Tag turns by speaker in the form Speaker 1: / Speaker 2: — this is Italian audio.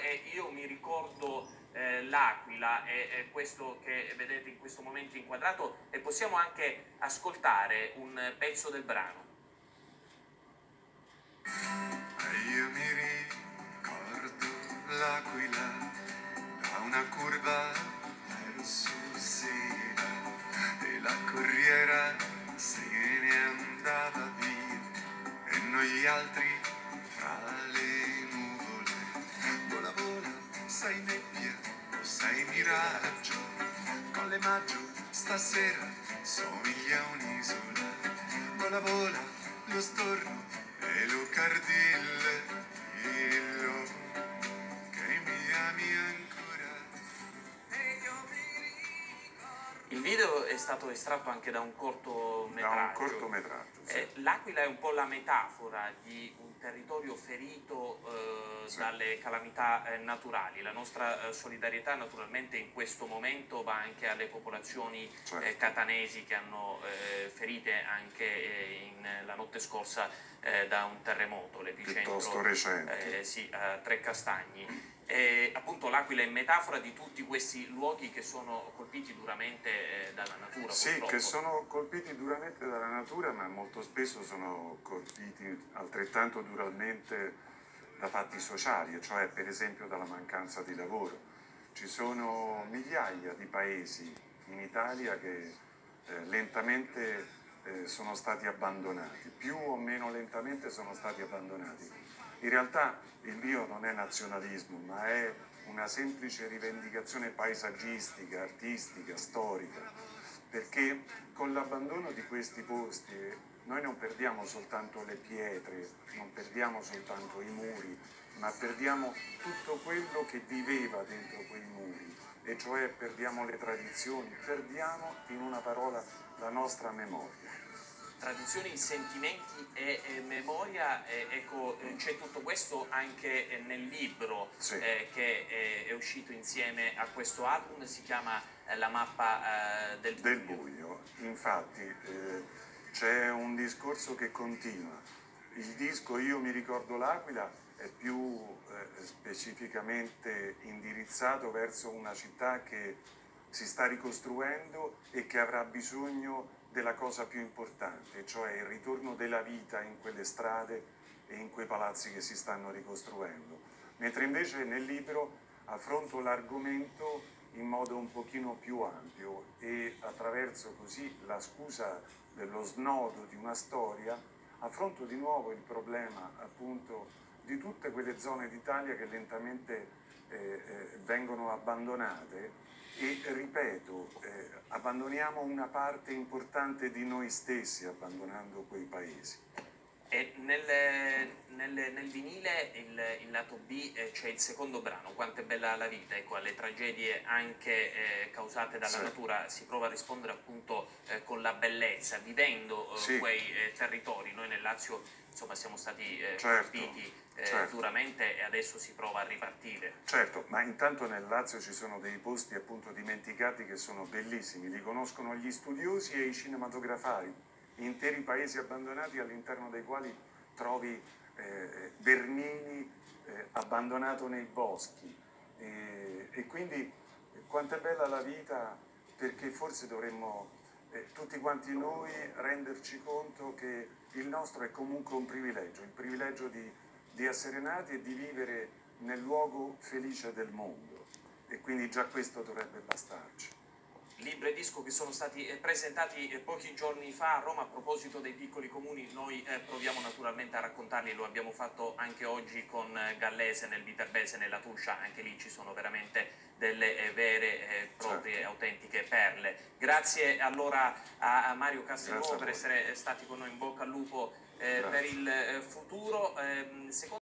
Speaker 1: e io mi ricordo eh, l'Aquila e, e questo che vedete in questo momento inquadrato e possiamo anche ascoltare un pezzo del brano.
Speaker 2: Io mi ricordo l'Aquila da una curva verso sera e la corriera se ne andava via e noi altri sai nebbia o sai miraggio con le maggio stasera somiglia a un'isola vola vola lo storno e lo cardillo dillo che mi ami ancora e io mi ricordo
Speaker 1: Il video è stato estratto anche da un cortometraggio.
Speaker 3: Da un cortometraggio, sì.
Speaker 1: Eh, L'Aquila è un po' la metafora di un territorio ferito eh. Dalle calamità eh, naturali. La nostra eh, solidarietà naturalmente in questo momento va anche alle popolazioni
Speaker 3: Certo.
Speaker 1: eh, catanesi che hanno ferite anche la notte scorsa da un terremoto, l'epicentro
Speaker 3: Piuttosto recente.
Speaker 1: eh, sì, a Tre Castagni. E, appunto l'Aquila è metafora di tutti questi luoghi che sono colpiti duramente eh, dalla natura.
Speaker 3: Sì,
Speaker 1: purtroppo.
Speaker 3: che sono colpiti duramente dalla natura, ma molto spesso sono colpiti altrettanto duramente da fatti sociali, cioè per esempio dalla mancanza di lavoro. Ci sono migliaia di paesi in Italia che eh, lentamente eh, sono stati abbandonati, più o meno lentamente sono stati abbandonati. In realtà il mio non è nazionalismo, ma è una semplice rivendicazione paesaggistica, artistica, storica, perché con l'abbandono di questi posti noi non perdiamo soltanto le pietre, non perdiamo soltanto i muri, ma perdiamo tutto quello che viveva dentro quei muri, e cioè perdiamo le tradizioni, perdiamo in una parola la nostra memoria.
Speaker 1: Tradizioni, sentimenti e, e memoria, eh, ecco, eh, c'è tutto questo anche eh, nel libro
Speaker 3: Sì.
Speaker 1: eh, che eh, è uscito insieme a questo album, si chiama La mappa eh, del buio.
Speaker 3: del buio. Infatti eh, c'è un discorso che continua. Il disco Io mi ricordo l'Aquila è più eh, specificamente indirizzato verso una città che si sta ricostruendo e che avrà bisogno della cosa più importante, cioè il ritorno della vita in quelle strade e in quei palazzi che si stanno ricostruendo. Mentre invece nel libro affronto l'argomento modo un pochino più ampio e attraverso così la scusa dello snodo di una storia affronto di nuovo il problema appunto di tutte quelle zone d'Italia che lentamente eh, eh, vengono abbandonate e ripeto, eh, abbandoniamo una parte importante di noi stessi abbandonando quei paesi.
Speaker 1: E nel, nel- nel vinile, il, il lato B, eh, c'è il secondo brano, Quanto è bella la vita, ecco, alle tragedie anche eh, causate dalla
Speaker 3: Sì.
Speaker 1: natura si prova a rispondere appunto eh, con la bellezza, vivendo eh,
Speaker 3: Sì.
Speaker 1: quei eh, territori. Noi nel Lazio insomma siamo stati eh,
Speaker 3: Certo,
Speaker 1: colpiti
Speaker 3: certo.
Speaker 1: duramente e adesso si prova a ripartire.
Speaker 3: Certo, ma intanto nel Lazio ci sono dei posti appunto dimenticati che sono bellissimi, li conoscono gli studiosi e i cinematografari, interi paesi abbandonati all'interno dei quali trovi eh, Bernini eh, abbandonato nei boschi e, e quindi eh, quanto è bella la vita perché forse dovremmo eh, tutti quanti noi renderci conto che il nostro è comunque un privilegio, il privilegio di, di essere nati e di vivere nel luogo felice del mondo e quindi già questo dovrebbe bastarci.
Speaker 1: Libro e disco che sono stati eh, presentati eh, pochi giorni fa a Roma a proposito dei piccoli comuni, noi eh, proviamo naturalmente a raccontarli, lo abbiamo fatto anche oggi con Gallese nel Viterbese, nella Tuscia, anche lì ci sono veramente delle vere e proprie
Speaker 3: Certo.
Speaker 1: autentiche perle. Grazie allora a, Mario
Speaker 3: a
Speaker 1: per essere stati con noi, in bocca al lupo per il futuro. Ehm, secondo